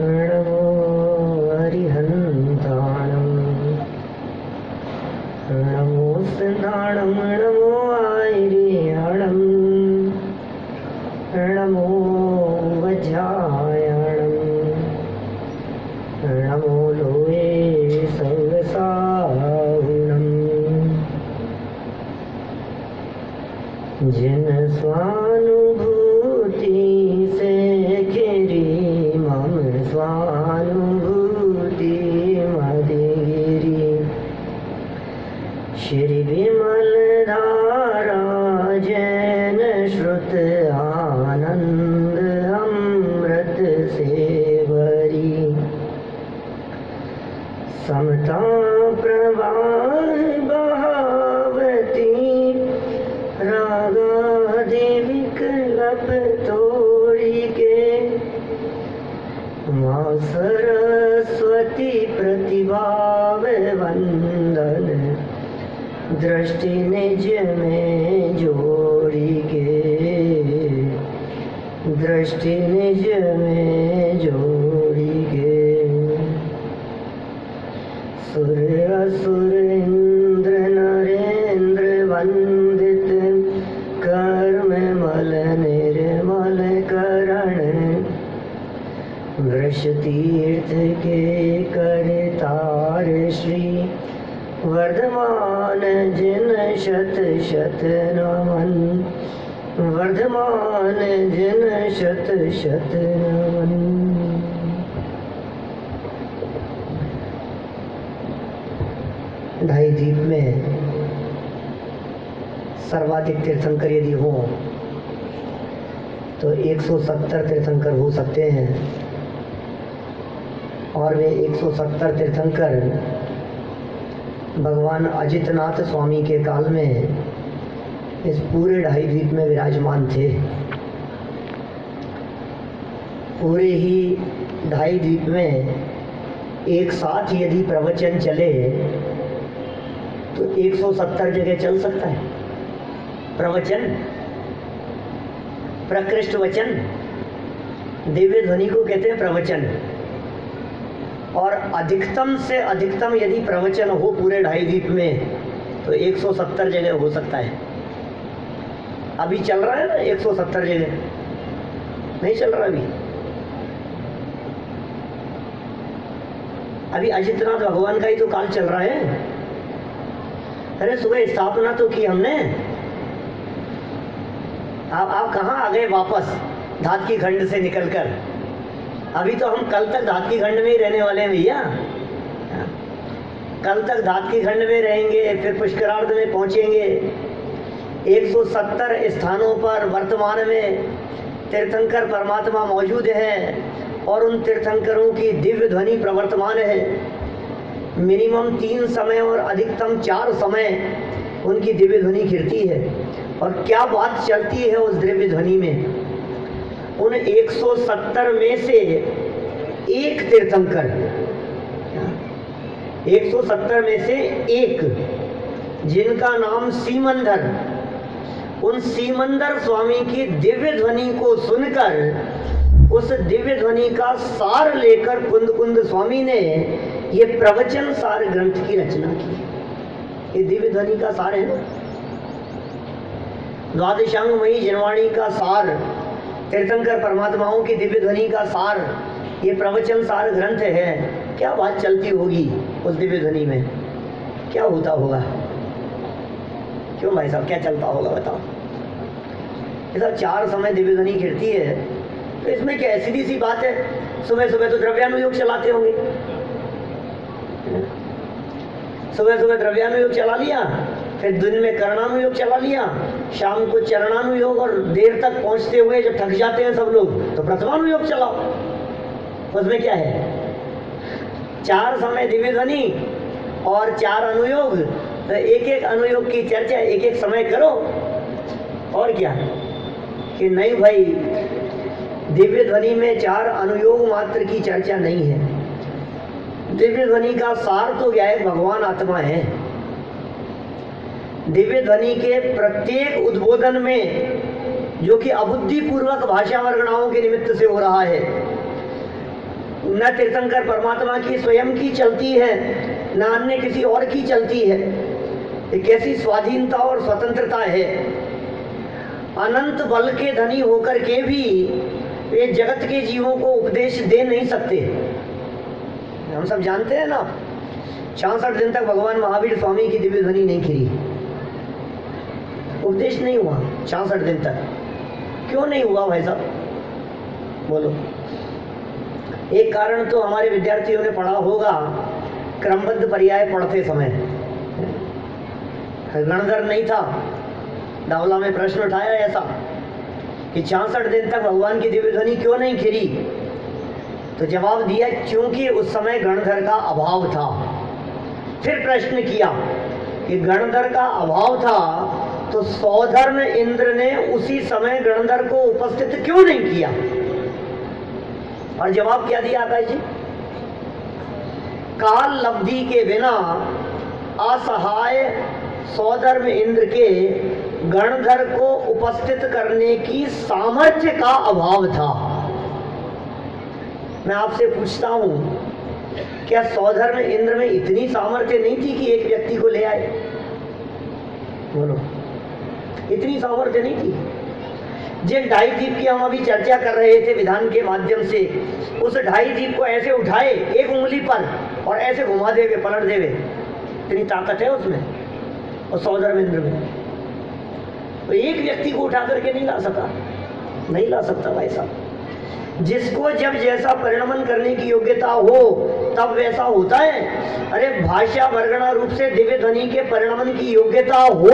नमो हरिहन्ताणम्। सिन्धाणं वृष तीर्थ के करतार श्री वर्धमान जिन शत शत नमन वर्धमान जिन शत शत नमन द्वीप में सर्वाधिक तीर्थंकर यदि हो तो 170 तीर्थंकर हो सकते हैं। और वे 170 तीर्थंकर भगवान अजितनाथ स्वामी के काल में इस पूरे ढाई द्वीप में विराजमान थे। पूरे ही ढाई द्वीप में एक साथ यदि प्रवचन चले तो 170 जगह चल सकता है। प्रवचन, प्रकृष्ट वचन, दिव्य ध्वनि को कहते हैं प्रवचन। और अधिकतम से अधिकतम यदि प्रवचन हो पूरे ढाई द्वीप में तो 170 जगह हो सकता है। अभी चल रहा है ना 170 जगह? नहीं चल रहा अभी। अभी अजितनाथ भगवान का ही तो काल चल रहा है। अरे सुबह स्थापना तो की हमने। आप आप कहाँ आ गए वापस धात की खंड से निकलकर? अभी तो हम कल तक धात की खंड में ही रहने वाले हैं भैया। कल तक धात की खंड में रहेंगे, फिर पुष्करार्ध में पहुँचेंगे। 170 स्थानों पर वर्तमान में तीर्थंकर परमात्मा मौजूद है और उन तीर्थंकरों की दिव्य ध्वनि प्रवर्तमान है। मिनिमम तीन समय और अधिकतम चार समय उनकी दिव्य ध्वनि खिरती है। और क्या बात चलती है उस दिव्य ध्वनि में? उन 170 में से एक तीर्थंकर 170 में से एक, जिनका नाम सीमंदर। उन सीमंदर स्वामी की दिव्य ध्वनि को सुनकर, उस दिव्य ध्वनि का सार लेकर कुंद कुंद स्वामी ने ये प्रवचन सार ग्रंथ की रचना की। ये दिव्य ध्वनि का सार है ना? द्वादशांग मई जनवाणी का सार, तीर्थंकर परमात्माओं की दिव्य ध्वनि का सार, ये प्रवचन सार ग्रंथ है। क्या बात चलती होगी उस दिव्य ध्वनि में? क्या होता होगा? क्यों भाई साहब, क्या चलता होगा बताओ। ये सब चार समय दिव्य ध्वनि खिड़ती है तो इसमें क्या सीधी सी बात है? सुबह सुबह तो द्रव्यानुयोग चलाते होंगे। सुबह सुबह द्रव्यानुयोग चला लिया, फिर दिन में करणानुयोग चला लिया, शाम को चरणानुयोग और देर तक पहुँचते हुए जब थक जाते हैं सब लोग तो प्रथमानुयोग चलाओ। उसमें क्या है? चार समय दिव्य ध्वनि और चार अनुयोग तो एक एक अनुयोग की चर्चा एक एक समय करो। और क्या? कि नहीं भाई, दिव्य ध्वनि में चार अनुयोग मात्र की चर्चा नहीं है। दिव्य ध्वनि का सार तो क्या है? भगवान आत्मा है। दिव्य ध्वनि के प्रत्येक उद्बोधन में, जो कि अबुद्धि पूर्वक भाषा वर्गणाओं के निमित्त से हो रहा है, न तीर्थंकर परमात्मा की स्वयं की चलती है, न अन्य किसी और की चलती है। ये कैसी स्वाधीनता और स्वतंत्रता है। अनंत बल के धनी होकर के भी ये जगत के जीवों को उपदेश दे नहीं सकते। हम सब जानते हैं ना, छियासठ दिन तक भगवान महावीर स्वामी की दिव्य ध्वनि नहीं खिरी उपदेश नहीं हुआ छियासठ दिन तक। क्यों नहीं हुआ भाई साहब? बोलो। एक कारण तो हमारे विद्यार्थियों ने पढ़ा होगा, क्रमबद्ध पर्याय पढ़ते समय। गणधर नहीं था। दावला में प्रश्न उठाया ऐसा कि छियासठ दिन तक भगवान की दिव्य ध्वनि क्यों नहीं खिरी तो जवाब दिया, क्योंकि उस समय गणधर का अभाव था। फिर प्रश्न किया, कि गणधर का अभाव था तो सौधर्म इंद्र ने उसी समय गणधर को उपस्थित क्यों नहीं किया? और जवाब क्या दिया आकाश जी? काल लब्धि के बिना असहाय सौधर्म इंद्र के गणधर को उपस्थित करने की सामर्थ्य का अभाव था। मैं आपसे पूछता हूँ, क्या सौधर्म इंद्र में इतनी सामर्थ्य नहीं थी कि एक व्यक्ति को ले आए? बोलो। इतनी सामर्थ्य नहीं थी। जिन ढाई दीप की हम अभी चर्चा कर रहे थे विधान के माध्यम से, उस ढाई दीप को ऐसे उठाए, एक उंगली पर, और ऐसे घुमा देवे, पलट देवे। इतनी ताकत है उसमें और सौधर्म इंद्र में। तो एक व्यक्ति को उठा करके नहीं ला सका नहीं ला सकता भाई साहब। जिसको जब जैसा परिणमन करने की योग्यता हो, तब वैसा होता है। अरे भाषा वर्गणा रूप से दिव्य ध्वनि के परिणमन की योग्यता हो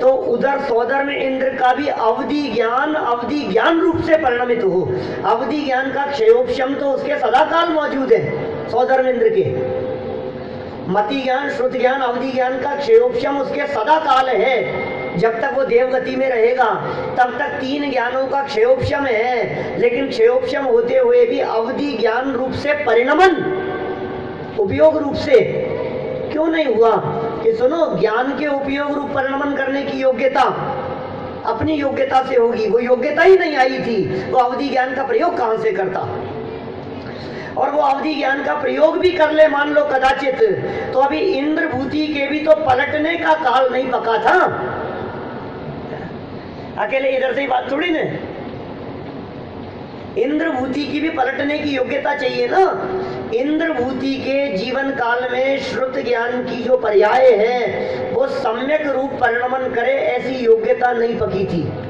तो उधर सौदर में इंद्र का भी अवधि ज्ञान अवधि ज्ञान रूप से परिणमित हो। अवधि ज्ञान का क्षयोपम तो उसके सदाकाल मौजूद है, सौदर में इंद्र के। मति ज्ञान, श्रुत ज्ञान, अवधि ज्ञान का क्षयोपम उसके सदाकाल है। जब तक वो देवगति में रहेगा, तब तक तीन ज्ञानों का क्षयोपम है। लेकिन क्षयोपम होते हुए भी अवधि ज्ञान रूप से परिणमन, उपयोग रूप से। क्यों नहीं हुआ कि सुनो, ज्ञान के उपयोग रूप परिणमन करने की योग्यता अपनी योग्यता से होगी? वो योग्यता ही नहीं आई थी। वो अवधि ज्ञान का प्रयोग कहाँ से करता? और वो अवधि ज्ञान का प्रयोग भी कर ले, मान लो कदाचित। तो अभी इंद्र भूति के भी तो पलटने का काल नहीं पका था। अकेले इधर से ही बात थोड़ी ना? इंद्रभूति की भी पलटने की योग्यता चाहिए ना? इंद्रभूति के जीवन काल में श्रुत ज्ञान की जो पर्याय है, वो सम्यक रूप परिणमन करे ऐसी योग्यता नहीं पकी थी।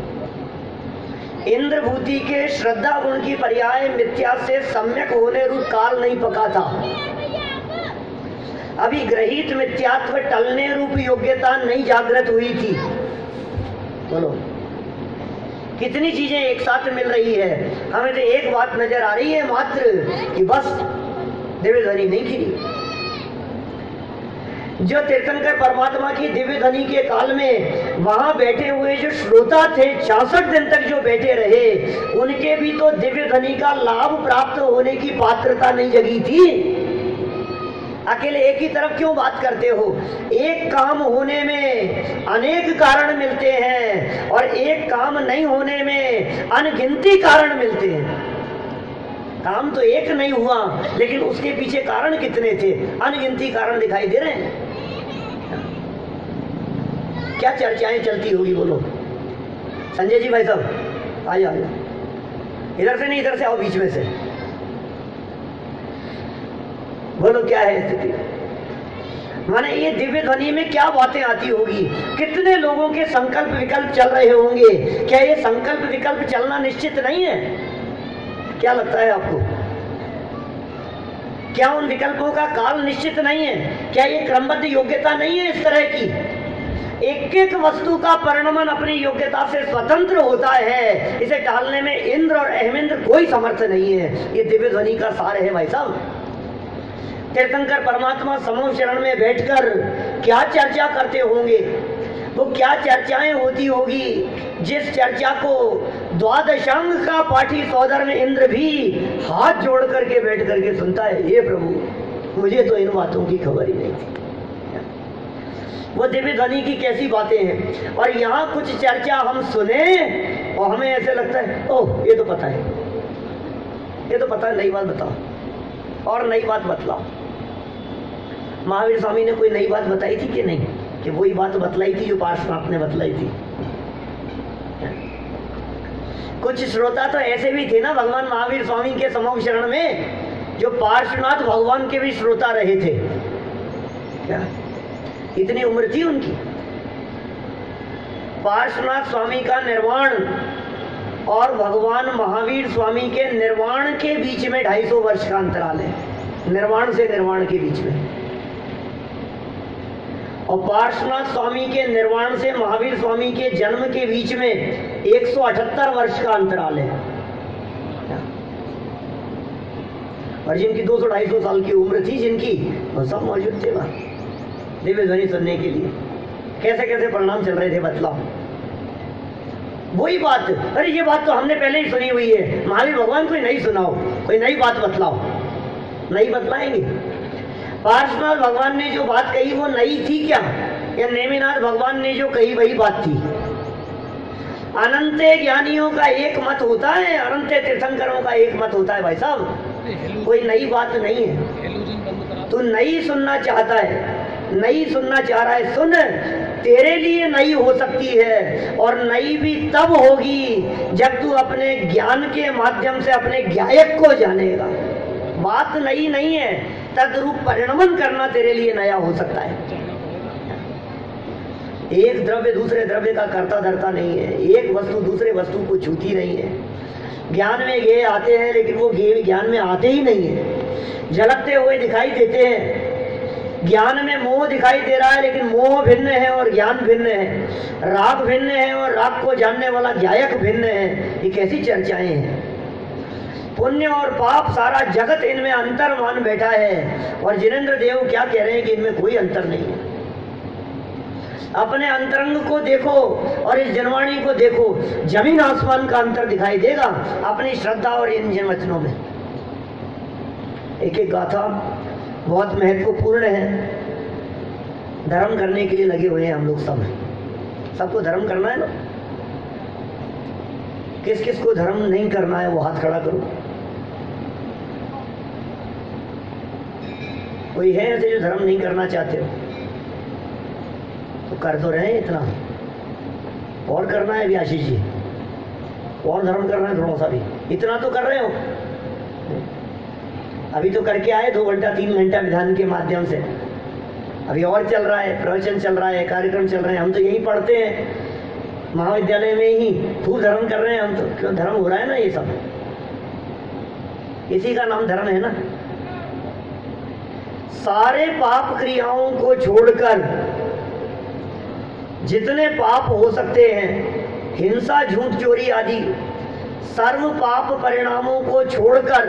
इंद्रभूति के श्रद्धा गुण की पर्याय मिथ्या से सम्यक होने रूप काल नहीं पका था। अभी ग्रहित मिथ्यात्व टलने रूप योग्यता नहीं जागृत हुई थी। बोलो। कितनी चीज़ें एक साथ मिल रही है। हमें तो एक बात नज़र आ रही है मात्र कि बस दिव्य ध्वनि नहीं खिली जो तीर्थंकर परमात्मा की दिव्य ध्वनि के काल में वहाँ बैठे हुए जो श्रोता थे, छियासठ दिन तक जो बैठे रहे, उनके भी तो दिव्य ध्वनि का लाभ प्राप्त होने की पात्रता नहीं जगी थी। अकेले एक ही तरफ़ क्यों बात करते हो? एक काम होने में अनेक कारण मिलते हैं और एक काम नहीं होने में अनगिनती कारण मिलते हैं। काम तो एक नहीं हुआ, लेकिन उसके पीछे कारण कितने थे? अनगिनती कारण दिखाई दे रहे हैं। क्या चर्चाएँ चलती होगी, बोलो? संजय जी भाई साहब आ जाओ इधर से नहीं, इधर से आओ, बीच में से। बोलो, क्या है स्थिति? माने ये दिव्य ध्वनि में क्या बातें आती होगी? कितने लोगों के संकल्प विकल्प चल रहे होंगे? क्या ये संकल्प विकल्प चलना निश्चित नहीं है? क्या लगता है आपको? क्या उन विकल्पों का काल निश्चित नहीं है? क्या ये क्रमबद्ध योग्यता नहीं है इस तरह की? एक एक वस्तु का परिणमन अपनी योग्यता से स्वतंत्र होता है। इसे टालने में इंद्र और अहमेंद्र कोई समर्थ नहीं है। ये दिव्य ध्वनि का सार है भाई साहब। तीर्थंकर परमात्मा समूह शरण में बैठकर क्या चर्चा करते होंगे? वो क्या चर्चाएँ होती होगी? जिस चर्चा को द्वादशांग का पाठी सौदर में इंद्र भी हाथ जोड़ करके बैठ करके सुनता है ये प्रभु, मुझे तो इन बातों की खबर ही नहीं थी। वो दिव्य ध्वनि की कैसी बातें हैं? और यहाँ कुछ चर्चा हम सुने और हमें ऐसे लगता है, ओह, ये तो पता है। ये तो पता है, नई बात बताओ और नई बात बतलाओ। महावीर स्वामी ने कोई नई बात बताई थी कि नहीं? कि वही बात बतलाई थी जो पार्श्वनाथ ने बतलाई थी? कुछ श्रोता तो ऐसे भी थे ना भगवान महावीर स्वामी के समूह शरण में, जो पार्श्वनाथ भगवान के भी श्रोता रहे थे। क्या? इतनी उम्र थी उनकी? पार्श्वनाथ स्वामी का निर्वाण और भगवान महावीर स्वामी के निर्वाण के बीच में 250 वर्ष का अंतराल है। निर्वाण से निर्वाण के बीच में। और पार्श्वनाथ स्वामी के निर्वाण से महावीर स्वामी के जन्म के बीच में 178 वर्ष का अंतराल है। और जिनकी दो सौ ढाई सौ साल की उम्र थी, जिनकी वो सब मौजूद थे वहाँ। दिव्य ध्वनि सुनने के लिए। कैसे कैसे परिणाम चल रहे थे, बतलाओ। वही बात, अरे ये बात तो हमने पहले ही सुनी हुई है। महावीर, भगवान, कोई नहीं सुनाओ, कोई नई बात बतलाओ। नहीं बतलाएँगे। पार्श्वनाथ भगवान ने जो बात कही, वो नई थी क्या? या नेमिनाथ भगवान ने जो कही, वही बात थी? अनंत ज्ञानियों का एक मत होता है, अनंत तीर्थंकरों का एक मत होता है, भाई साहब। कोई नई बात नहीं है। तू नई सुनना चाहता है, नई सुनना चाह रहा है, सुन। तेरे लिए नई हो सकती है, और नई भी तब होगी जब तू अपने ज्ञान के माध्यम से अपने ज्ञायक को जानेगा। बात नई नहीं है तदरूप परिणमन करना तेरे लिए नया हो सकता है। एक द्रव्य दूसरे द्रव्य का करता धरता नहीं है। एक वस्तु दूसरे वस्तु को छूती नहीं है। ज्ञान में गे आते हैं, लेकिन वो ज्ञान में आते ही नहीं है। झलकते हुए दिखाई देते हैं। ज्ञान में मोह दिखाई दे रहा है, लेकिन मोह भिन्न है और ज्ञान भिन्न है। राग भिन्न है और राग को जानने वाला ज्ञायक भिन्न है। ये कैसी चर्चाएँ हैं? पुण्य और पाप सारा जगत इनमें अंतर मान बैठा है। और जिनेन्द्र देव क्या कह रहे हैं कि इनमें कोई अंतर नहीं है? अपने अंतरंग को देखो और इस जनवाणी को देखो। ज़मीन आसमान का अंतर दिखाई देगा अपनी श्रद्धा और इन जन वचनों में। एक एक गाथा बहुत महत्वपूर्ण है। धर्म करने के लिए लगे हुए हैं हम लोग सब। सबको धर्म करना है ना? किस किस को धर्म नहीं करना है वो हाथ खड़ा करो। कोई है ऐसे जो धर्म नहीं करना चाहते हो? तो कर तो रहे इतना। और करना है आशीष जी। और धर्म करना है थोड़ा सा भी। इतना तो कर रहे हो। अभी तो करके आए दो घंटा, तीन घंटा विधान के माध्यम से। अभी और चल रहा है, प्रवचन चल रहा है, कार्यक्रम चल रहे हैं। हम तो यही पढ़ते हैं। महाविद्यालय में ही खूब धर्म कर रहे हैं हम तो। क्यों? धर्म हो रहा है ना ये सब। इसी का नाम धर्म है ना। सारे पाप क्रियाओं को छोड़कर जितने पाप हो सकते हैं, हिंसा, झूठ, चोरी आदि, सर्व पाप परिणामों को छोड़कर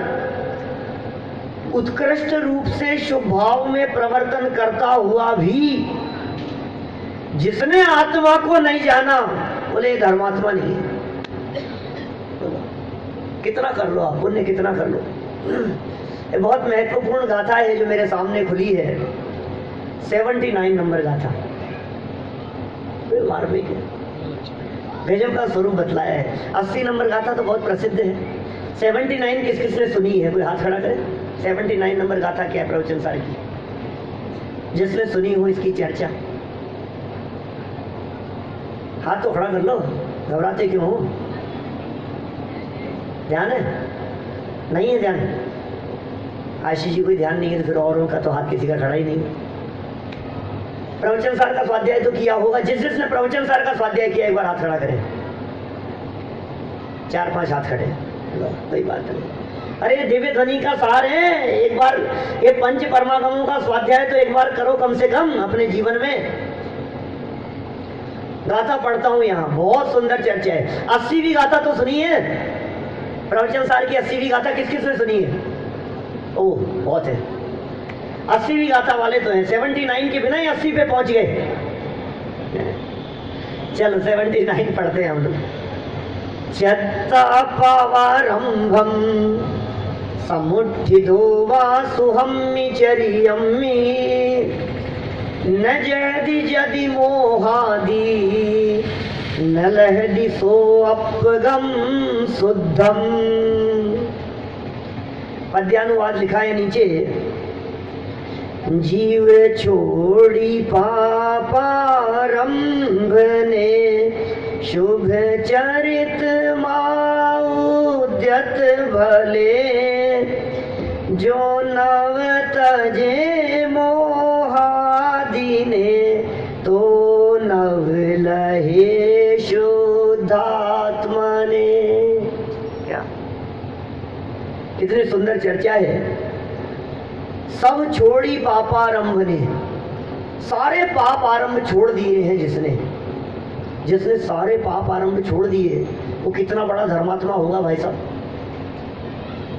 उत्कृष्ट रूप से शुभ भाव में प्रवर्तन करता हुआ भी जिसने आत्मा को नहीं जाना, बोले धर्मात्मा नहीं कितना कर लो आप, पुण्य कितना कर लो। बहुत महत्वपूर्ण गाथा है जो मेरे सामने खुली है। सेवेंटी नाइन नंबर गाथा। मार्मिक है गजब का स्वरूप बतलाया है। अस्सी नंबर गाथा तो बहुत प्रसिद्ध है। सेवेंटी नाइन किस किस ने सुनी है? कोई हाथ खड़ा करे? सेवेंटी नाइन नंबर गाथा क्या है प्रवचन सार की? जिसने सुनी हो इसकी चर्चा। हाथ तो खड़ा कर लो। घबराते क्यों हो? ध्यान है? नहीं है ध्यान? आशीष जी कोई ध्यान नहीं है तो फिर औरों का तो हाथ किसी का खड़ा ही नहीं। प्रवचन सार का स्वाध्याय तो किया होगा। जिस जिसने प्रवचन सार का स्वाध्याय किया, एक बार हाथ खड़ा करें। चार पाँच हाथ खड़े। कोई बात नहीं। अरे, दिव्य ध्वनि का सार है। एक बार ये पंच परमागमों का स्वाध्याय तो एक बार करो कम से कम अपने जीवन में। गाथा पढ़ता हूँ यहाँ। बहुत सुंदर चर्चा है। अस्सीवीं गाथा तो सुनी है प्रवचन सार की अस्सीवी गाथा किस किस ने सुनी है? ओ बहुत है। अस्सीवीं गाथा वाले तो हैं। सेवेंटी नाइन के बिना ही अस्सी पे पहुँच गए। चलो सेवेंटी नाइन पढ़ते हैं हम लोग। चत्तापावारम्भम् समुत्थितो वा सुहम्मिचर्यम्मि न जदि जदि मोहादि न लहदि सोऽप्गं शुद्धम्। पद्यानुवाद लिखा है नीचे, जीव छोड़ी पापारंभ ने शुभ चरित माउद्यत भले, जो नव तजे मोहादिने तो नव लहे शुद्धात्मने कितनी सुंदर चर्चा है। सब छोड़ी पापारंभ ने। सारे पाप आरंभ छोड़ दिए हैं जिसने। जिसने सारे पाप आरंभ छोड़ दिए, वो कितना बड़ा धर्मात्मा होगा भाई साहब?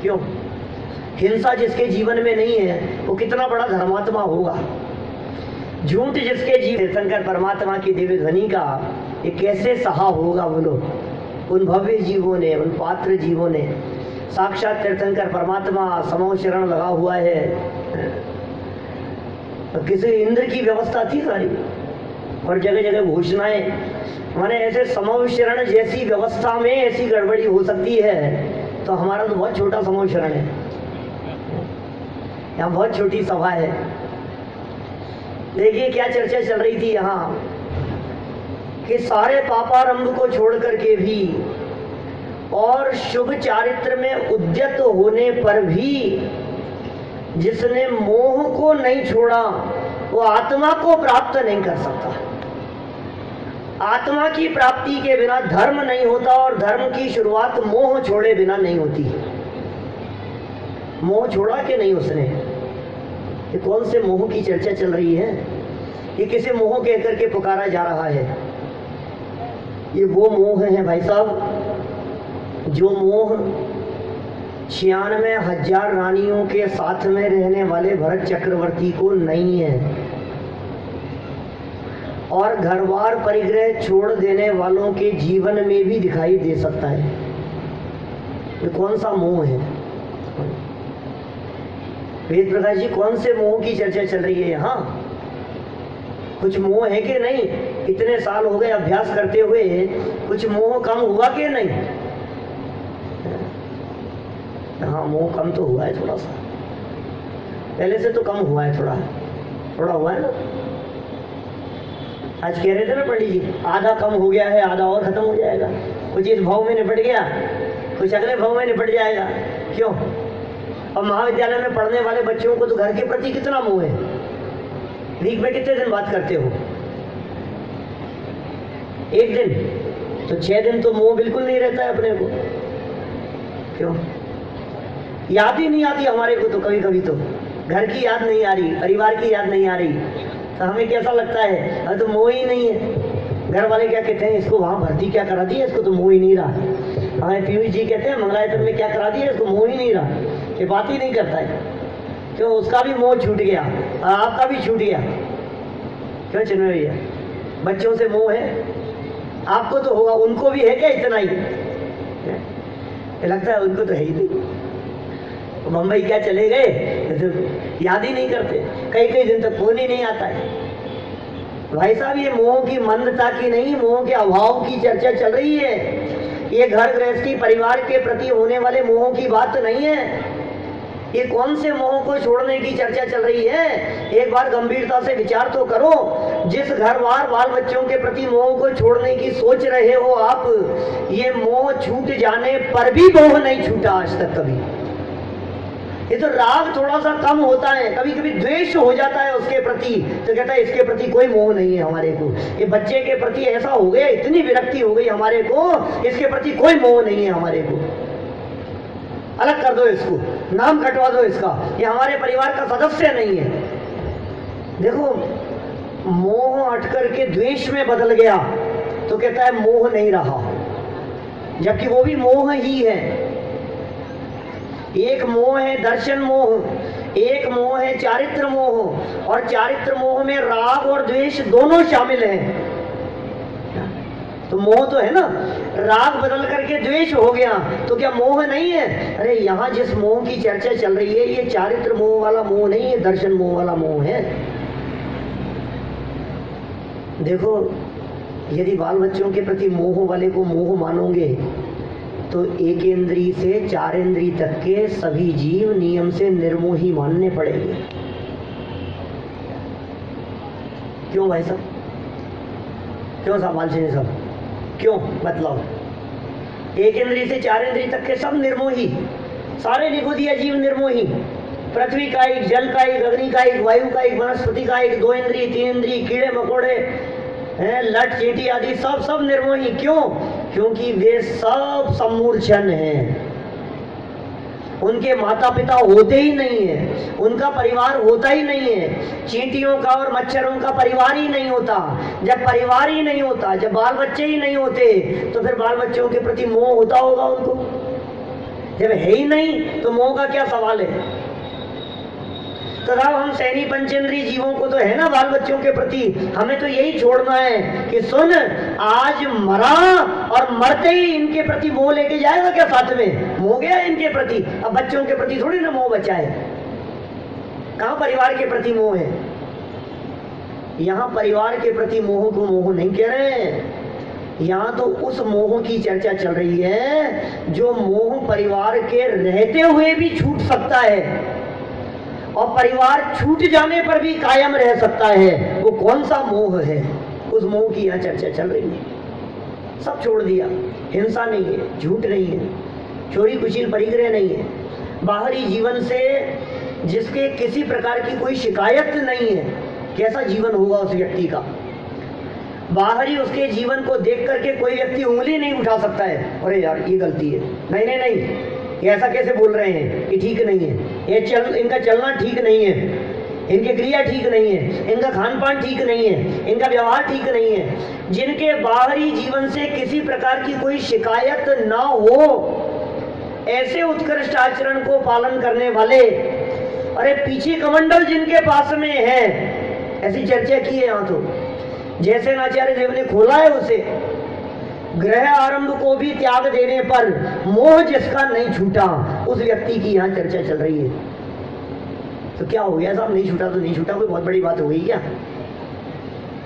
क्यों? हिंसा जिसके जीवन में नहीं है, वो कितना बड़ा धर्मात्मा होगा? झूठ जिसके जीवन शंकर परमात्मा की दिव्य ध्वनि का ये कैसे सहा होगा बोलो उन भव्य जीवों ने, उन पात्र जीवों ने साक्षात तीर्थंकर परमात्मा समो शरण लगा हुआ है। तो किसी इंद्र की व्यवस्था थी सारी। और जगह जगह घोषणाएँ। माने ऐसे समो शरण जैसी व्यवस्था में ऐसी गड़बड़ी हो सकती है तो हमारा तो बहुत छोटा समो शरण है। यहाँ बहुत छोटी सभा है। देखिए क्या चर्चा चल रही थी यहाँ। कि सारे पापारंभ को छोड़ करके भी और शुभ चारित्र में उद्यत होने पर भी जिसने मोह को नहीं छोड़ा, वो आत्मा को प्राप्त नहीं कर सकता। आत्मा की प्राप्ति के बिना धर्म नहीं होता और धर्म की शुरुआत मोह छोड़े बिना नहीं होती। मोह छोड़ा कि नहीं उसने? ये कौन से मोह की चर्चा चल रही है? ये किसे मोह कहकर के पुकारा जा रहा है? ये वो मोह है भाई साहब जो मोह छियानवे हज़ार रानियों के साथ में रहने वाले भरत चक्रवर्ती को नहीं है। और घरवार परिग्रह छोड़ देने वालों के जीवन में भी दिखाई दे सकता है। ये कौन सा मोह है? वेद प्रकाश जी, कौन से मोह की चर्चा चल रही है यहाँ? कुछ मोह है कि नहीं? इतने साल हो गए अभ्यास करते हुए कुछ मोह कम हुआ कि नहीं? हाँ मोह कम तो हुआ है थोड़ा सा। पहले से तो कम हुआ है थोड़ा। थोड़ा हुआ है ना? आज कह रहे थे ना पंडित जी, आधा कम हो गया है, आधा और खत्म हो जाएगा। कुछ इस भाव में निपट गया? कुछ अगले भाव में निपट जाएगा? क्यों? और महाविद्यालय में पढ़ने वाले बच्चों को तो घर के प्रति कितना मोह है? वीक में कितने दिन बात करते हो? एक दिन? तो छह दिन तो मोह बिल्कुल नहीं रहता है अपने को। क्यों? याद ही नहीं आती हमारे को तो कभी कभी तो। घर की याद नहीं आ रही, परिवार की याद नहीं आ रही। तो हमें कैसा लगता है? अरे तो मोह ही नहीं है। घर वाले क्या कहते हैं, इसको वहाँ भर्ती क्या करा दिया? इसको तो मोह ही नहीं रहा। हमारे पीयूष जी कहते हैं, मंगलायतन में क्या करा दिया? इसको मोह ही नहीं रहा। ये बात ही नहीं करता है। क्यों उसका भी मोह छूट गया, और आपका भी छूट गया। क्यों चिन्ह भैया? बच्चों से मोह है? आपको तो होगा, उनको भी है क्या इतना ही? लगता है उनको तो है ही नहीं। तो मुंबई क्या चले गए? तो याद ही नहीं करते। कई कई दिन तक फ़ोन ही नहीं आता है। भाई साहब, ये मोह की मंदता की नहीं, मोह के अभाव की चर्चा चल रही है। ये घर गृहस्थी परिवार के प्रति होने वाले मोह की बात नहीं है। ये कौन से मोह को छोड़ने की चर्चा चल रही है? एक बार गंभीरता से विचार तो करो। जिस घर बार बाल बच्चों के प्रति मोह को छोड़ने की सोच रहे हो आप, ये मोह छूट जाने पर भी मोह नहीं छूटा आज तक कभी। ये तो राग थोड़ा सा कम होता है कभी कभी द्वेष हो जाता है उसके प्रति तो कहता है, इसके प्रति कोई मोह नहीं है हमारे को। ये बच्चे के प्रति ऐसा हो गया, इतनी विरक्ति हो गई हमारे को, इसके प्रति कोई मोह नहीं है हमारे को। अलग कर दो इसको, नाम कटवा दो इसका, ये हमारे परिवार का सदस्य नहीं है। देखो, मोह हट करके द्वेष में बदल गया तो कहता है, मोह नहीं रहा। जबकि वो भी मोह ही है। एक मोह है दर्शन मोह, एक मोह है चारित्र मोह, और चारित्र मोह में राग और द्वेष दोनों शामिल हैं। तो मोह तो है ना? राग बदल करके द्वेष हो गया तो क्या मोह नहीं है? अरे यहाँ जिस मोह की चर्चा चल रही है, ये चारित्र मोह वाला मोह नहीं है, दर्शन मोह वाला मोह है। देखो, यदि बाल बच्चों के प्रति मोह वाले को मोह मानोगे तो एक इंद्री से चार इंद्री तक के सभी जीव नियम से निर्मोही मानने पड़ेंगे। क्यों भाई साहब? क्यों सवाल चाहिए सब क्यों? मतलब एक इंद्री से चार इंद्री तक के सब निर्मोही। सारे निगुदिया जीव निर्मोही। पृथ्वी का एक, जल का एक, अग्नि का एक, वायु का एक, वनस्पति का एक, दो इंद्री, तीन इंद्री, कीड़े, मकोड़े लट, चीटी आदि सब सब निर्मोही। क्यों? क्योंकि वे सब सम्मूर्छन हैं। उनके माता पिता होते ही नहीं है। उनका परिवार होता ही नहीं है। चींटियों का और मच्छरों का परिवार ही नहीं होता। जब परिवार ही नहीं होता, जब बाल बच्चे ही नहीं होते तो फिर बाल बच्चों के प्रति मोह होता होगा उनको? जब है ही नहीं तो मोह का क्या सवाल है? तथा हम सैनी पंचेंद्री जीवों को तो है ना बाल बच्चों के प्रति? हमें तो यही छोड़ना है कि सुन, आज मरा और मरते ही इनके प्रति मोह लेके जाएगा क्या साथ में? मोह गया इनके प्रति? अब बच्चों के प्रति थोड़ी ना मोह बचा है कहा परिवार के प्रति मोह है? यहाँ परिवार के प्रति मोह को मोह नहीं कह रहे हैं। यहाँ तो उस मोह की चर्चा चल रही है, जो मोह परिवार के रहते हुए भी छूट सकता है। और परिवार छूट जाने पर भी कायम रह सकता है। वो कौन सा मोह है? उस मोह की यहाँ चर्चा चल रही है। सब छोड़ दिया। हिंसा नहीं है, झूठ नहीं है, चोरी कुशील परिग्रह नहीं है। बाहरी जीवन से जिसके किसी प्रकार की कोई शिकायत नहीं है, कैसा जीवन होगा उस व्यक्ति का? बाहरी उसके जीवन को देख करके कोई व्यक्ति उंगली नहीं उठा सकता है। अरे यार, ये गलती है। नहीं नहीं नहीं। ये ऐसा कैसे बोल रहे हैं कि ठीक नहीं है? ये चल, इनका चलना ठीक नहीं है। इनकी क्रिया ठीक नहीं है। इनका खान पान ठीक नहीं है। इनका व्यवहार ठीक नहीं है। जिनके बाहरी जीवन से किसी प्रकार की कोई शिकायत ना हो, ऐसे उत्कृष्ट आचरण को पालन करने वाले, अरे पीछे कमंडल जिनके पास में है, ऐसी चर्चा की है यहाँ तो। जैसे नाचार्य देव ने खोला है उसे ग्रह आरंभ को भी त्याग देने पर मोह जिसका नहीं छूटा, उस व्यक्ति की यहाँ चर्चा चल रही है। तो क्या हो गया साहब? नहीं छूटा तो नहीं छूटा, कोई बहुत बड़ी बात हो गई क्या?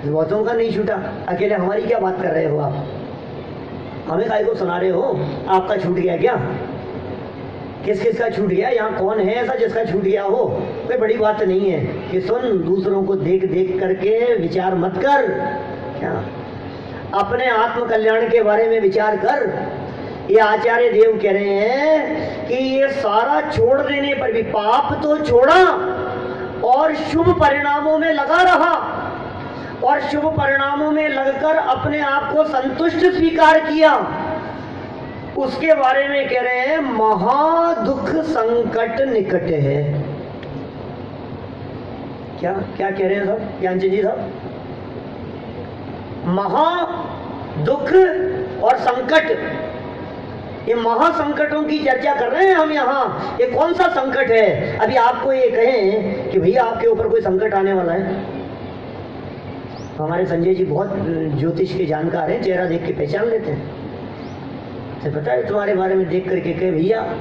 बहुतों का नहीं छूटा। अकेले हमारी क्या बात कर रहे हो आप? हमें काय को सुना रहे हो, आपका छूट गया क्या? किस किस का छूट गया? यहाँ कौन है ऐसा जिसका छूट गया हो? कोई बड़ी बात नहीं है कि सुन, दूसरों को देख देख करके विचार मत कर। क्या? अपने आत्म कल्याण के बारे में विचार कर। ये आचार्य देव कह रहे हैं कि ये सारा छोड़ देने पर भी पाप तो छोड़ा और शुभ परिणामों में लगा रहा और शुभ परिणामों में लगकर अपने आप को संतुष्ट स्वीकार किया। उसके बारे में कह रहे हैं महा दुख संकट निकट है। क्या क्या कह रहे हैं साहब ज्ञानचंद जी साहब महा दुख और संकट, ये महासंकटों की चर्चा कर रहे हैं हम यहाँ। ये कौन सा संकट है? अभी आपको ये कहें कि भैया आपके ऊपर कोई संकट आने वाला है? हमारे संजय जी बहुत ज्योतिष के जानकार हैं, चेहरा देख के पहचान लेते हैं। तो पता है तुम्हारे बारे में देख करके कहे, भैया,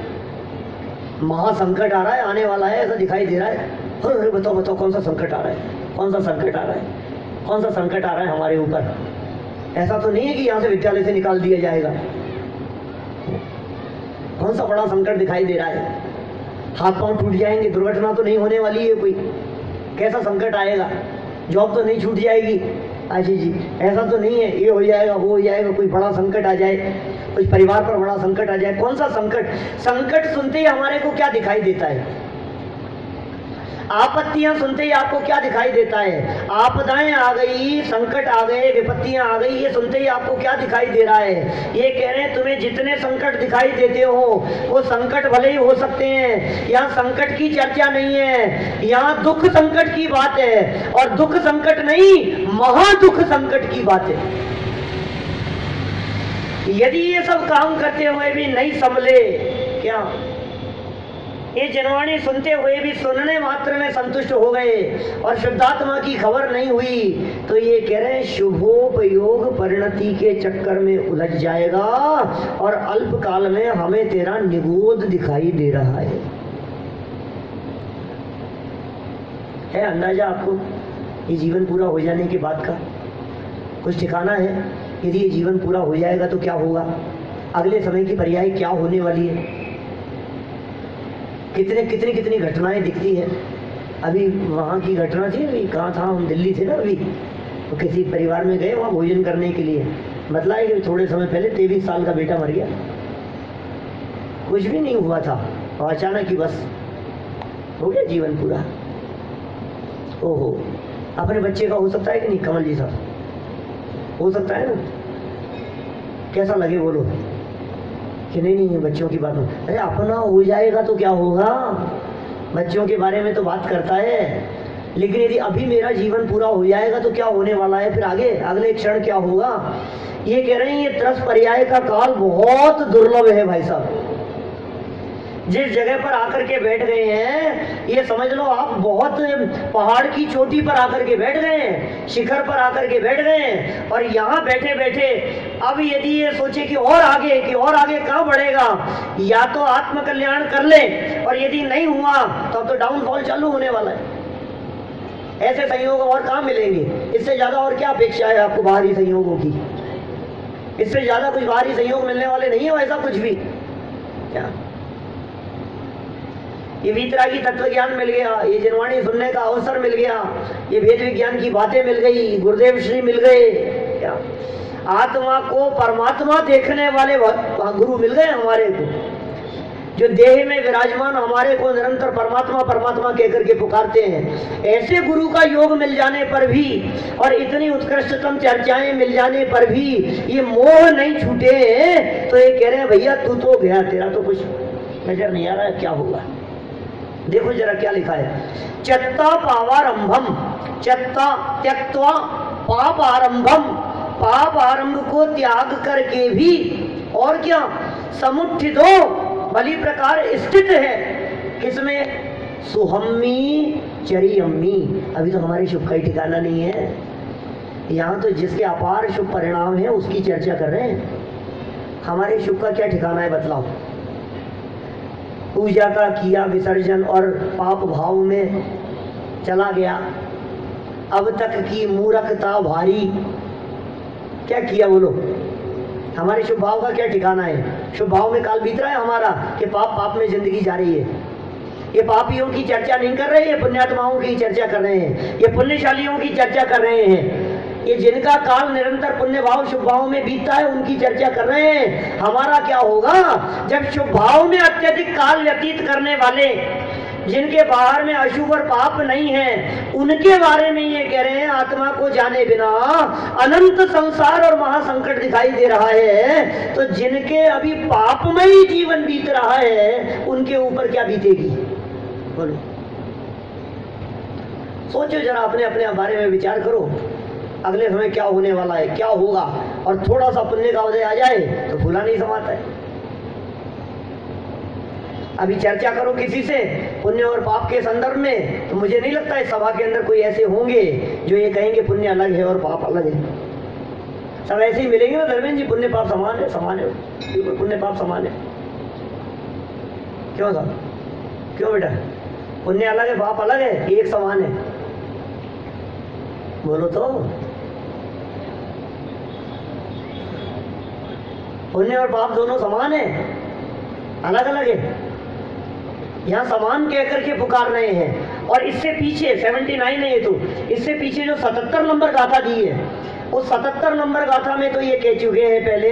महासंकट आ रहा है, आने वाला है, ऐसा दिखाई दे रहा है। अरे बताओ बताओ, कौन सा संकट आ रहा है? कौन सा संकट आ रहा है? कौन सा संकट आ रहा है हमारे ऊपर? ऐसा तो नहीं है कि यहाँ से विद्यालय से निकाल दिया जाएगा। कौन सा बड़ा संकट दिखाई दे रहा है? हाथ पाँव टूट जाएँगे, दुर्घटना तो नहीं होने वाली है कोई। कैसा संकट आएगा? जॉब तो नहीं छूट जाएगी। अच्छा जी, ऐसा तो नहीं है। ये हो जाएगा, वो हो जाएगा, कोई बड़ा संकट आ जाए, कुछ परिवार पर बड़ा संकट आ जाए। कौन सा संकट? संकट सुनते ही हमारे को क्या दिखाई देता है? आपत्तियाँ सुनते ही आपको क्या दिखाई देता है? आपदाएँ आ गई, संकट आ गए, विपत्तियाँ आ गई, ये सुनते ही आपको क्या दिखाई दे रहा है? ये कह रहे हैं, तुम्हें जितने संकट दिखाई देते हो, वो संकट भले ही हो सकते हैं। यहाँ संकट की चर्चा नहीं है। यहाँ दुख संकट की बात है। और दुख संकट नहीं, महादुख संकट की बात है। यदि ये सब काम करते हुए भी नहीं संभले, क्या? ये जनवाणी सुनते हुए भी सुनने मात्र में संतुष्ट हो गए और शुद्धात्मा की खबर नहीं हुई तो ये कह रहे हैं, शुभोपयोग परिणति के चक्कर में उलझ जाएगा और अल्प काल में हमें तेरा निगोद दिखाई दे रहा है। है अंदाज़ा आपको, ये जीवन पूरा हो जाने के बाद का? कुछ ठिकाना है, यदि ये जीवन पूरा हो जाएगा तो क्या होगा? अगले समय की पर्याय क्या होने वाली है? कितने, कितनी कितनी घटनाएँ दिखती है? अभी वहाँ की घटना थी, अभी कहाँ था? हम दिल्ली थे ना अभी। तो किसी परिवार में गए, वहाँ भोजन करने के लिए। बतलाए कि थोड़े समय पहले तेईस साल का बेटा मर गया। कुछ भी नहीं हुआ था। और अचानक ही बस हो गया जीवन पूरा। ओहो। अपने बच्चे का हो सकता है कि नहीं, कमल जी साहब? हो सकता है ना? कैसा लगे बोलो? कि नहीं नहीं बच्चों की बात। अरे अपना हो जाएगा तो क्या होगा? बच्चों के बारे में तो बात करता है। लेकिन यदि अभी मेरा जीवन पूरा हो जाएगा तो क्या होने वाला है? फिर आगे, अगले क्षण क्या होगा? ये कह रहे हैं, ये त्रस पर्याय का काल बहुत दुर्लभ है भाई साहब। जिस जगह पर आकर के बैठ गए हैं, ये समझ लो आप बहुत पहाड़ की चोटी पर आकर के बैठ गए हैं, शिखर पर आकर के बैठ गए हैं, और यहाँ बैठे बैठे अब यदि ये सोचे कि और आगे, कि और आगे कहाँ बढ़ेगा, या तो आत्म कल्याण कर ले, और यदि नहीं हुआ तो अब तो डाउनफॉल चालू होने वाला है। ऐसे संयोग और कहाँ मिलेंगे? इससे ज़्यादा और क्या अपेक्षा है आपको बाहरी संयोगों की? इससे ज़्यादा कुछ बाहरी संयोग मिलने वाले नहीं है वैसा कुछ भी। क्या? ये वीतरागी तत्व ज्ञान मिल गया, ये जनवाणी सुनने का अवसर मिल गया, ये वेद विज्ञान की बातें मिल गई, गुरुदेव श्री मिल गए। क्या आत्मा को परमात्मा देखने वाले गुरु मिल गए हमारे को। जो देह में विराजमान हमारे को निरंतर परमात्मा परमात्मा कहकर के पुकारते हैं। ऐसे गुरु का योग मिल जाने पर भी और इतनी उत्कृष्टतम चर्चाएँ मिल जाने पर भी ये मोह नहीं छूटे तो ये कह रहे हैं, भैया, तू तो गया, तेरा तो कुछ नज़र नहीं आ रहा है, क्या होगा? देखो जरा क्या लिखा है। चत्ता पावारंभम, चत्ता त्यक्वा पाप आरंभम पाप आरंभ को त्याग करके भी और क्या, समुत्थितो भली प्रकार स्थित है। किसमें? सुहम्मी चरी अम्मी अभी तो हमारे शुभ का ही ठिकाना नहीं है। यहाँ तो जिसके अपार शुभ परिणाम है, उसकी चर्चा कर रहे हैं। हमारे शुभ का क्या ठिकाना है, बतलाओ। पूजा का किया, विसर्जन और पाप भाव में चला गया। अब तक की मूर्खता भारी। क्या किया बोलो हमारे शुभ भाव का क्या ठिकाना है? शुभ भाव में काल बीत रहा है हमारा कि पाप पाप में ज़िंदगी जा रही है। ये पापियों की चर्चा नहीं कर रहे हैं पुण्यात्माओं की चर्चा कर रहे हैं। ये पुण्यशालियों की चर्चा कर रहे हैं। ये जिनका काल निरंतर पुण्य भाव शुभ भाव में बीतता है, उनकी चर्चा कर रहे हैं। हमारा क्या होगा? जब शुभ भाव में अत्यधिक काल व्यतीत करने वाले, जिनके बाहर में अशुभ और पाप नहीं है, उनके बारे में ये कह रहे हैं, आत्मा को जाने बिना अनंत संसार और महासंकट दिखाई दे रहा है। तो जिनके अभी पापमय जीवन बीत रहा है, उनके ऊपर क्या बीतेगी? बोलो। सोचो जरा अपने अपने बारे में विचार करो। अगले समय क्या होने वाला है, क्या होगा? और थोड़ा सा पुण्य का उदय आ जाए तो फूला नहीं समाता है। अभी चर्चा करो किसी से, पुण्य और पाप के संदर्भ में तो मुझे नहीं लगता है सभा के अंदर कोई ऐसे होंगे, जो ये कहेंगे पुण्य अलग है और पाप अलग है। सब ऐसे ही मिलेंगे ना, धर्मेंद्र जी, पुण्य पाप समान है समान है। बिल्कुल, पुण्य पाप समान है। क्यों साहब क्यों बेटा? पुण्य अलग है, पाप अलग है, एक समान है। बोलो तो। पुण्य और पाप दोनों समान है। अलग अलग है। यहाँ समान कहकर के पुकार रहे हैं। और इससे पीछे 79 है ये तो इससे पीछे जो 77 नंबर गाथा दी है, उस 77 नंबर गाथा में तो ये कह चुके हैं पहले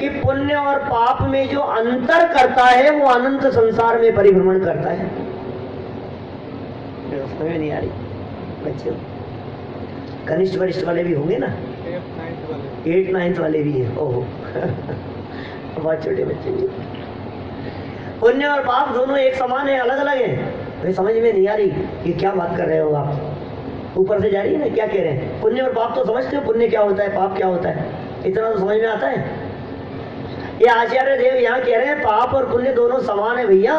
कि पुण्य और पाप में जो अंतर करता है, वो अनंत संसार में परिभ्रमण करता है। समझ नहीं आ रही, बच्चे कनिष्ठ वरिष्ठ वाले भी होंगे ना? एट नाइन्थ वाले भी है। ओहो। बहुत छोटे बच्चे भी पुण्य और पाप दोनों एक समान है अलग अलग है समझ में नहीं आ रही कि क्या बात कर रहे हो आप। ऊपर से जा रही है ना, क्या कह रहे हैं? पुण्य और पाप तो समझते हो, पुण्य क्या होता है, पाप क्या होता है? इतना तो समझ में आता है? ये आचार्य देव यहाँ कह रहे हैं, पाप और पुण्य दोनों समान है भैया।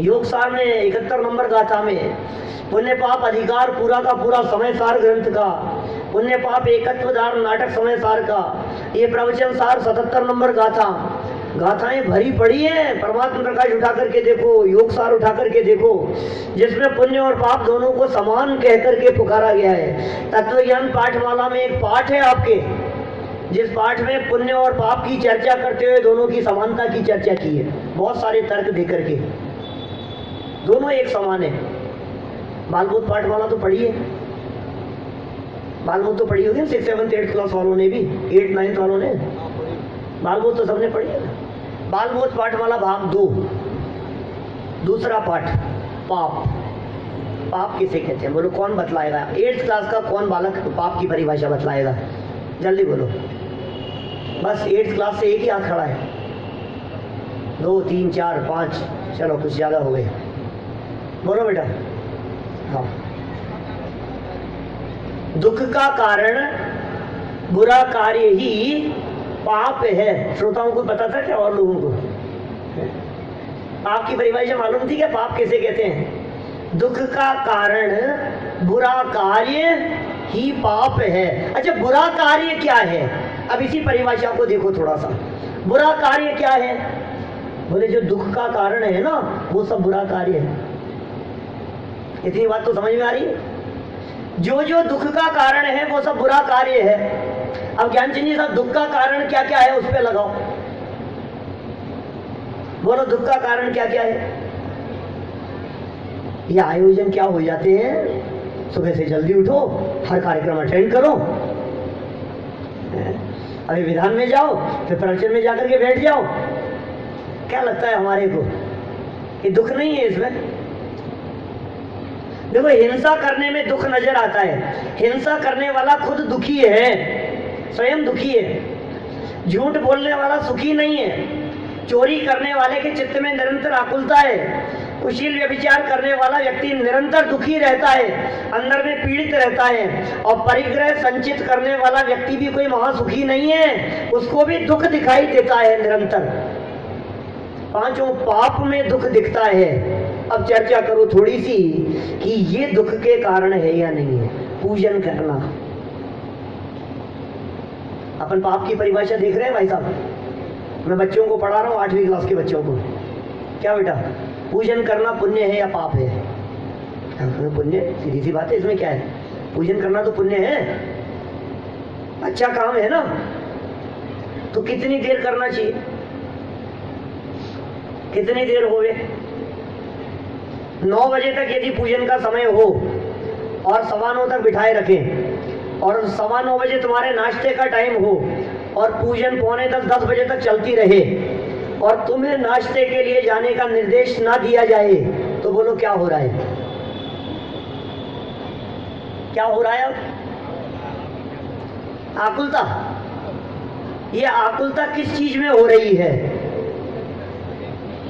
योग सार में इकहत्तर नंबर गाथा में, पुण्य पाप अधिकार पूरा का पूरा समय सार ग्रंथ का। पुण्य पाप एकत्व एकत्वदार नाटक समय सार का। ये प्रवचन सार सतहत्तर नंबर गाथा। गाथाएँ भरी पड़ी है। परमात्मा प्रकाश उठा करके देखो, योग सार उठा करके देखो, जिसमें पुण्य और पाप दोनों को समान कह करके पुकारा गया है। तत्व ज्ञान पाठमाला में एक पाठ है आपके, जिस पाठ में पुण्य और पाप की चर्चा करते हुए दोनों की समानता की चर्चा की है। बहुत सारे तर्क दे करके। दोनों एक समान है। बालबोध पाठ वाला तो पढ़ी है। बालबोध तो पढ़ी होगी सिक्स सेवन एट क्लास वालों ने भी एट नाइन्थ वालों ने? बालबोध तो सबने पढ़ी है बालबोध पाठ वाला भाग दो। दूसरा पाठ, पाप। पाप किसे कहते हैं? बोलो, कौन बतलाएगा? एट्थ क्लास का कौन बालक पाप की परिभाषा बतलाएगा? जल्दी बोलो। बस एट्थ क्लास से एक ही हाथ खड़ा है। दो, तीन, चार, पाँच। चलो, कुछ ज़्यादा हो गए। बोलो बेटा। हाँ। दुख का कारण बुरा कार्य ही पाप है। श्रोताओं को पता था क्या? और लोगों को। पाप की परिभाषा मालूम थी क्या? पाप कैसे कहते हैं? दुख का कारण बुरा कार्य ही पाप है। अच्छा बुरा कार्य क्या है? अब इसी परिभाषा को देखो थोड़ा सा बुरा कार्य क्या है? बोले, जो दुख का कारण है ना, वो सब बुरा कार्य है। इतनी बात तो समझ में आ रही है? जो जो दुख का कारण है, वो सब बुरा कार्य है। अब ज्ञान जी साहब दुख का कारण क्या क्या है? उस पर लगाओ। बोलो, दुख का कारण क्या क्या है? ये आयोजन क्या हो जाते हैं? सुबह से जल्दी उठो, हर कार्यक्रम अटेंड करो। अभी विधान में जाओ, फिर प्रवचन में जाकर के बैठ जाओ। क्या लगता है हमारे को? ये दुख नहीं है इसमें? देखो, हिंसा करने में दुख नज़र आता है। हिंसा करने वाला खुद दुखी है, स्वयं दुखी है। झूठ बोलने वाला सुखी नहीं है। चोरी करने वाले के चित्त में निरंतर आकुलता है। कुशील व्यभिचार करने वाला व्यक्ति निरंतर दुखी रहता है, अंदर में पीड़ित रहता है। और परिग्रह संचित करने वाला व्यक्ति भी कोई महासुखी नहीं है। उसको भी दुख दिखाई देता है निरंतर। पाँचों पाप में दुख दिखता है। अब चर्चा करो थोड़ी सी कि ये दुख के कारण है या नहीं है। पूजन करना। अपन पाप की परिभाषा देख रहे हैं भाई साहब? मैं बच्चों को पढ़ा रहा हूँ, आठवीं क्लास के बच्चों को। क्या बेटा? पूजन करना पुण्य है या पाप है? पुण्य, सीधी सी बात है, इसमें क्या है? पूजन करना तो पुण्य है। अच्छा काम है ना? तो कितनी देर करना चाहिए? कितनी देर हो गए नौ बजे तक यदि पूजन का समय हो और सवा नौ तक बिठाए रखें और सवा नौ बजे तुम्हारे नाश्ते का टाइम हो और पूजन पौने दस दस बजे तक चलती रहे और तुम्हें नाश्ते के लिए जाने का निर्देश ना दिया जाए तो बोलो क्या हो रहा है? क्या हो रहा है अब? आकुलता? ये आकुलता किस चीज़ में हो रही है,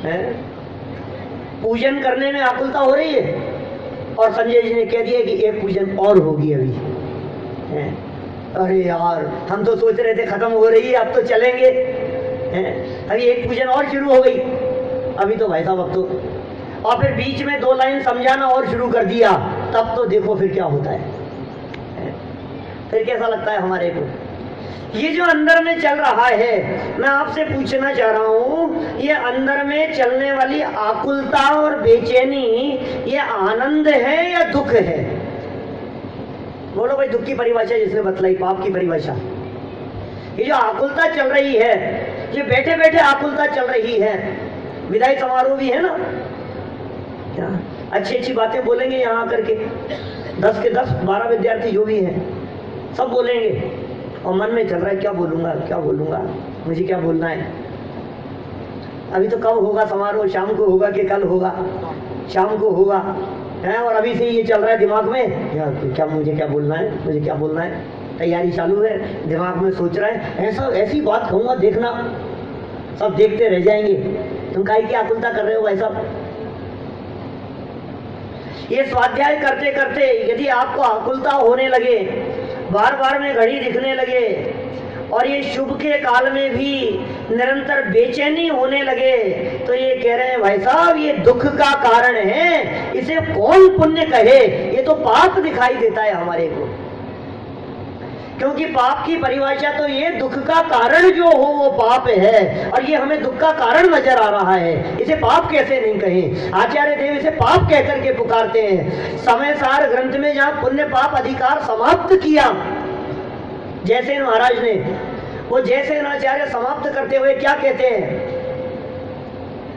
है? पूजन करने में आकुलता हो रही है? और संजय जी ने कह दिया कि एक पूजन और होगी अभी। है? अरे यार, हम तो सोच रहे थे खत्म हो रही है, अब तो चलेंगे। अभी एक पूजन और शुरू हो गई। अभी तो भाई साहब, अब तो और फिर बीच में दो लाइन समझाना और शुरू कर दिया। तब तो देखो फिर क्या होता है? फिर कैसा लगता है हमारे को? ये जो अंदर में चल रहा है, मैं आपसे पूछना चाह रहा हूँ, ये अंदर में चलने वाली आकुलता और बेचैनी, ये आनंद है या दुख है? बोलो भाई, दुख की परिभाषा जिसने बतलाई, पाप की परिभाषा। ये जो आकुलता चल रही है, ये बैठे बैठे आकुलता चल रही है। विदाई समारोह भी है ना? क्या? अच्छी अच्छी बातें बोलेंगे यहाँ आकर के। दस के दस, बारह विद्यार्थी जो भी हैं, सब बोलेंगे। और मन में चल रहा है, क्या बोलूँगा क्या बोलूँगा? मुझे क्या बोलना है? अभी तो कब होगा समारोह? शाम को होगा कि कल होगा? शाम को होगा, है? और अभी से ये चल रहा है दिमाग में? क्या क्या मुझे क्या बोलना है? मुझे क्या बोलना है? तैयारी चालू है, दिमाग में सोच रहा है। ऐसा, ऐसी बात कहूँगा, देखना। सब देखते रह जाएँगे। तुम काहे की आकुलता कर रहे हो भाई साहब? ये स्वाध्याय करते करते यदि आपको आकुलता होने लगे बार बार में घड़ी दिखने लगे और ये शुभ के काल में भी निरंतर बेचैनी होने लगे। तो ये कह रहे हैं, भाई साहब, ये दुख का कारण है। इसे कौन पुण्य कहे? ये तो पाप दिखाई देता है हमारे को। क्योंकि पाप की परिभाषा तो ये दुख का कारण जो हो वो पाप है और ये हमें दुख का कारण नज़र आ रहा है। इसे पाप कैसे नहीं कहें? आचार्य देव इसे पाप कहकर के पुकारते हैं। समय सार ग्रंथ में जहाँ पुण्य पाप अधिकार समाप्त किया। जैसे महाराज ने, वो जैसे आचार्य समाप्त करते हुए क्या कहते हैं?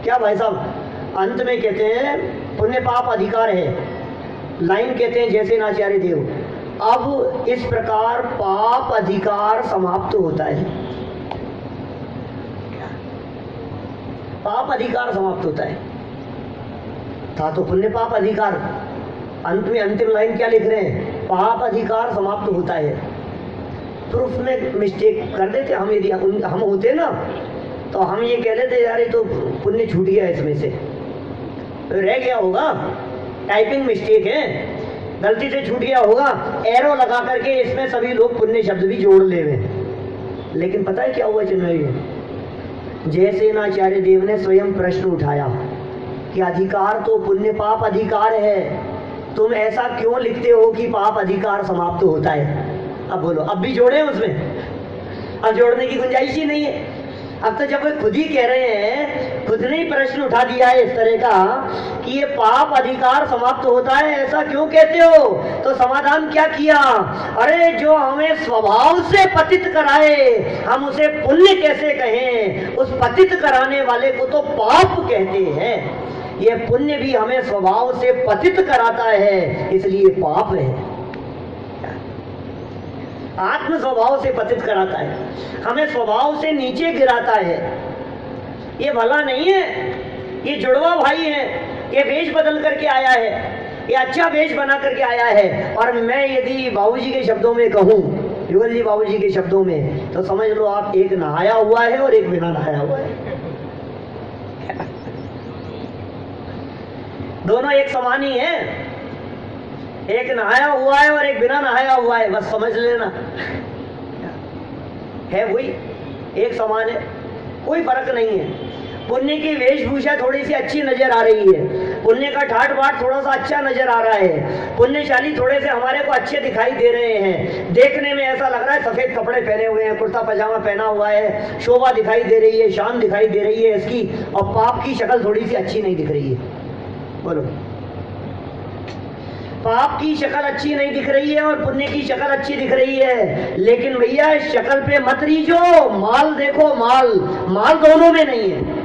क्या भाई साहब? अंत में कहते हैं, पुण्य पाप अधिकार है। लाइन कहते हैं जैसे नाचार्य देव। अब इस प्रकार पाप अधिकार समाप्त होता है। पाप अधिकार समाप्त होता है। था तो पुण्य पाप अधिकार। अंत में अंतिम लाइन क्या लिख रहे हैं? पाप अधिकार समाप्त होता है। प्रूफ में मिस्टेक कर देते, हम यदि हम होते ना तो हम ये कह लेते यार ये तो पुण्य छूट गया इसमें से। रह गया होगा। टाइपिंग मिस्टेक है। गलती से छूट गया होगा। एरो लगा करके इसमें सभी लोग पुण्य शब्द भी जोड़ ले लेकिन पता है क्या हुआ चिन्मय जैसे नाचार्य देव ने स्वयं प्रश्न उठाया कि अधिकार तो पुण्य पाप अधिकार है। तुम ऐसा क्यों लिखते हो कि पाप अधिकार समाप्त होता है? अब बोलो, अब भी जोड़े उसमें? अब जोड़ने की गुंजाइश ही नहीं है। अब तो जब वे खुद ही कह रहे हैं खुद ने प्रश्न उठा दिया है इस तरह का कि ये पाप अधिकार समाप्त होता है, ऐसा क्यों कहते हो? तो समाधान क्या किया? अरे, जो हमें स्वभाव से पतित कराए, हम उसे पुण्य कैसे कहें? उस पतित कराने वाले को तो पाप कहते हैं। ये पुण्य भी हमें स्वभाव से पतित कराता है, इसलिए पाप है। आत्म स्वभाव से पतित कराता है। हमें स्वभाव से नीचे गिराता है। ये भला नहीं है, ये जुड़वा भाई है, ये वेश बदल करके आया है, ये अच्छा वेश बना करके आया है। और मैं यदि बाबूजी के शब्दों में कहूँ, युगल जी बाबूजी के शब्दों में तो समझ लो आप एक नहाया हुआ है और एक बिना नहाया हुआ है। दोनों एक समान ही है। एक नहाया हुआ है और एक बिना नहाया हुआ है, बस समझ लेना। है वही, एक समान है, कोई फ़र्क नहीं है। पुण्य की वेशभूषा थोड़ी सी अच्छी नज़र आ रही है। पुण्य का ठाट बाट थोड़ा सा अच्छा नज़र आ रहा है। पुण्यशाली थोड़े से हमारे को अच्छे दिखाई दे रहे हैं। देखने में ऐसा लग रहा है सफ़ेद कपड़े पहने हुए हैं, कुर्ता पजामा पहना हुआ है, शोभा दिखाई दे रही है, शान दिखाई दे रही है। इसकी और पाप की शक्ल थोड़ी सी अच्छी नहीं दिख रही है। बोलो। पाप की शक्ल अच्छी नहीं दिख रही है और पुण्य की शक्ल अच्छी दिख रही है। लेकिन भैया शक्ल पे मत रीजो माल देखो, माल। माल दोनों में नहीं है।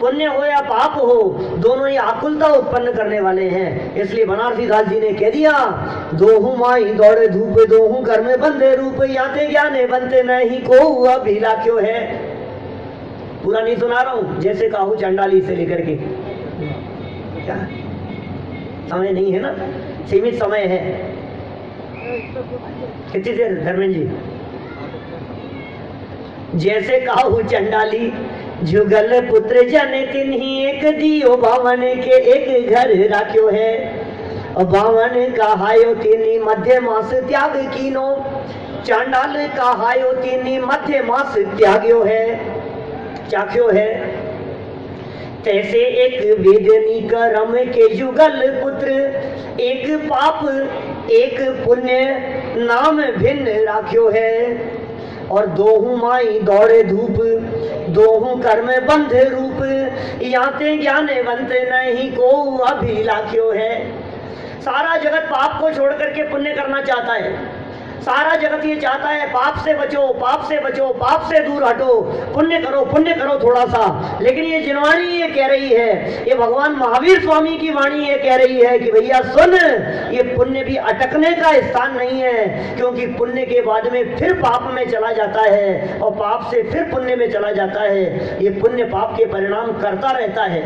पुण्य हो या पाप हो, दोनों ही आकुलता उत्पन्न करने वाले हैं। इसलिए बनारसी दास जी ने कह दिया, दोहू माई दौड़े धूप, दोहू घर में बंदे रूप, याते ज्ञाने बनते नहीं को भीला क्यों है? पूरा नहीं सुना रहा हूँ, जैसे काहू चंडाली से लेकर के। क्या? समय नहीं है ना? सीमित समय है। कितनी देर, धर्मेंद्र जी? जैसे काहू चंडाली जुगल पुत्र जन तिन्ही एक दियो बावन के एक घर राख्यो है। बावन कहायो तिनी मध्य मास त्याग कीनो। चांडाल कहायो तिनी मध्य मास त्याग्यो है। चाख्यो है। तैसे एक वेदनी करम के युगल पुत्र, एक पाप, एक पुण्य नाम भिन्न राख्यो है। और दोहू माई दौड़े धूप दोहू कर में बंधे रूप। याते ज्ञाने बनते नहीं को अभी लाख्यो है। सारा जगत पाप को छोड़ करके पुण्य करना चाहता है। सारा जगत ये चाहता है, पाप से बचो, पाप से बचो, पाप से दूर हटो, पुण्य करो पुण्य करो थोड़ा सा लेकिन ये जिनवाणी ये कह रही है, ये भगवान महावीर स्वामी की वाणी ये कह रही है कि भैया सुन, ये पुण्य भी अटकने का स्थान नहीं है, क्योंकि पुण्य के बाद में फिर पाप में चला जाता है और पाप से फिर पुण्य में चला जाता है। ये पुण्य पाप के परिणाम करता रहता है।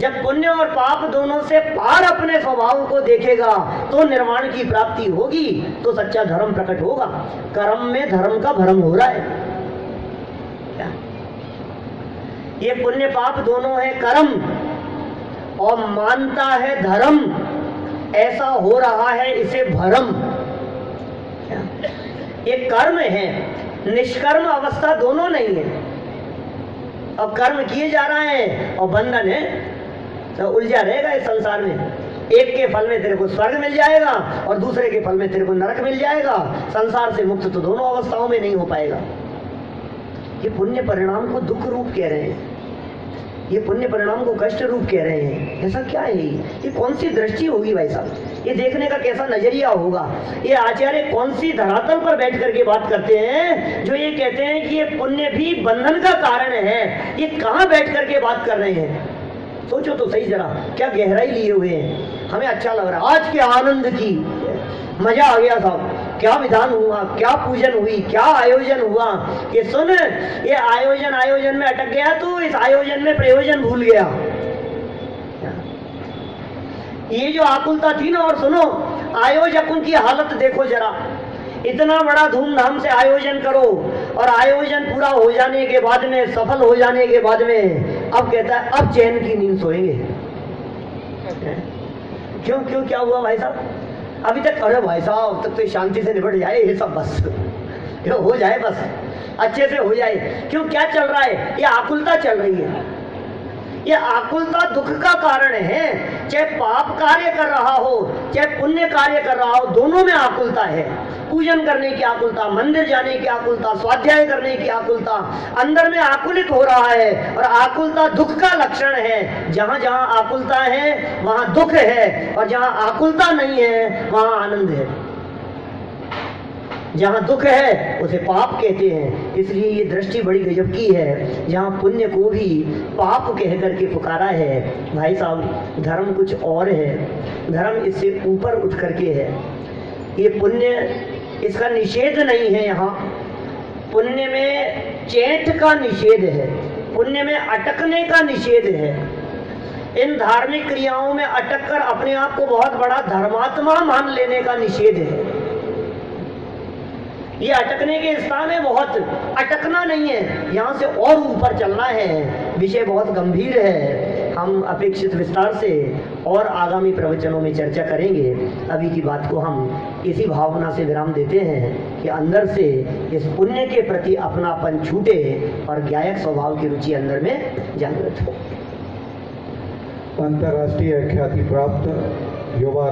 जब पुण्य और पाप दोनों से पार अपने स्वभाव को देखेगा तो निर्वाण की प्राप्ति होगी तो सच्चा धर्म प्रकट होगा। कर्म में धर्म का भरम हो रहा है। ये पुण्य पाप दोनों है कर्म, और मानता है धर्म। ऐसा हो रहा है इसे भरम। क्या? ये कर्म है, निष्कर्म अवस्था दोनों नहीं है। अब कर्म किए जा रहा है, और बंधन है। तो उलझा रहेगा इस संसार में। एक के फल में तेरे को स्वर्ग मिल जाएगा और दूसरे के फल में तेरे को नरक मिल जाएगा। संसार से मुक्त तो दोनों अवस्थाओं में नहीं हो पाएगा। ये पुण्य परिणाम को दुख रूप कह रहे हैं। ये पुण्य परिणाम को कष्ट रूप कह रहे हैं। ऐसा क्या है ये? कौन सी दृष्टि होगी भाई साहब? ये देखने का कैसा नज़रिया होगा? ये आचार्य कौन सी धरातल पर बैठ करके बात करते हैं, जो ये कहते हैं कि ये पुण्य भी बंधन का कारण है। ये कहाँ बैठ करके बात कर रहे हैं? सोचो तो सही जरा, क्या गहराई लिए हुए हैं? हमें अच्छा लग रहा। है आज के आनंद की मज़ा आ गया साहब क्या विधान हुआ, क्या पूजन हुई, क्या आयोजन हुआ? ये सुन, ये आयोजन आयोजन में अटक गया तो इस आयोजन में प्रयोजन भूल गया। ये जो आकुलता थी ना, और सुनो, आयोजकों की हालत देखो जरा। इतना बड़ा धूमधाम से आयोजन करो, और आयोजन पूरा हो जाने के बाद में, सफल हो जाने के बाद में अब कहता है अब चैन की नींद सोएँगे। क्यों क्यों क्या हुआ भाई साहब? अभी तक अरे भाई साहब तक तो शांति से निपट जाए ये सब बस। ये हो जाए बस। अच्छे से हो जाए। क्यों क्या चल रहा है? ये आकुलता चल रही है। ये आकुलता दुख का कारण है। चाहे पाप कार्य कर रहा हो, चाहे पुण्य कार्य कर रहा हो, दोनों में आकुलता है। पूजन करने की आकुलता, मंदिर जाने की आकुलता, स्वाध्याय करने की आकुलता, अंदर में आकुलित हो रहा है और आकुलता दुख का लक्षण है। जहाँ जहाँ आकुलता है, वहाँ दुख है और जहाँ आकुलता नहीं है, वहाँ आनंद है। जहाँ दुख है, उसे पाप कहते हैं। इसलिए ये दृष्टि बड़ी गजब की है। जहाँ पुण्य को भी पाप कह करके पुकारा है। भाई साहब, धर्म कुछ और है। धर्म इससे ऊपर उठ करके है। ये पुण्य इसका निषेध नहीं है यहाँ। पुण्य में चेत का निषेध है। पुण्य में अटकने का निषेध है। इन धार्मिक क्रियाओं में अटक कर अपने आप को बहुत बड़ा धर्मात्मा मान लेने का निषेध है। ये अटकने के स्थान है बहुत। अटकना नहीं है। यहाँ से और ऊपर चलना है। विषय बहुत गंभीर है। हम अपेक्षित विस्तार से और आगामी प्रवचनों में चर्चा करेंगे। अभी की बात को हम इसी भावना से विराम देते हैं कि अंदर से इस पुण्य के प्रति अपनापन छूटे और गायक स्वभाव की रुचि अंदर में जागृत हो। अंतर्राष्ट्रीय ख्याति प्राप्त युवा